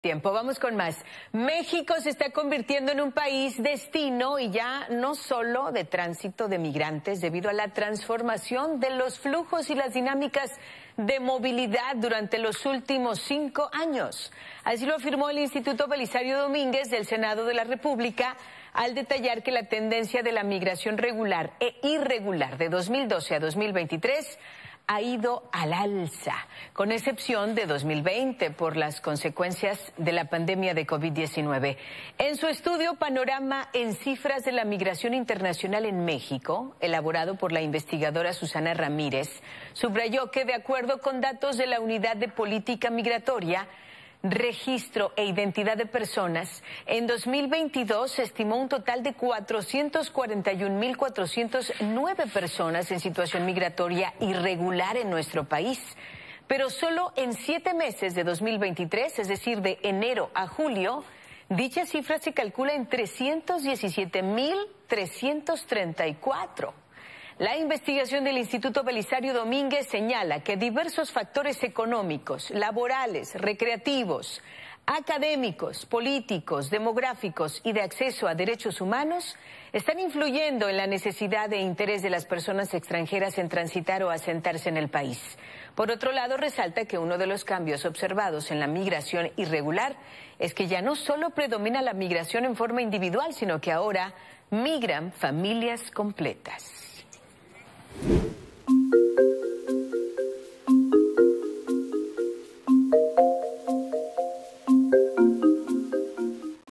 Tiempo, vamos con más. México se está convirtiendo en un país destino y ya no solo de tránsito de migrantes debido a la transformación de los flujos y las dinámicas de movilidad durante los últimos cinco años. Así lo afirmó el Instituto Belisario Domínguez del Senado de la República al detallar que la tendencia de la migración regular e irregular de 2012 a 2023 ha ido al alza, con excepción de 2020 por las consecuencias de la pandemia de COVID-19. En su estudio Panorama en cifras de la migración internacional en México, elaborado por la investigadora Susana Ramírez, subrayó que de acuerdo con datos de la Unidad de Política Migratoria, registro e identidad de personas, en 2022 se estimó un total de 441.409 personas en situación migratoria irregular en nuestro país. Pero solo en siete meses de 2023, es decir, de enero a julio, dicha cifra se calcula en 317.334. La investigación del Instituto Belisario Domínguez señala que diversos factores económicos, laborales, recreativos, académicos, políticos, demográficos y de acceso a derechos humanos están influyendo en la necesidad e interés de las personas extranjeras en transitar o asentarse en el país. Por otro lado, resalta que uno de los cambios observados en la migración irregular es que ya no solo predomina la migración en forma individual, sino que ahora migran familias completas.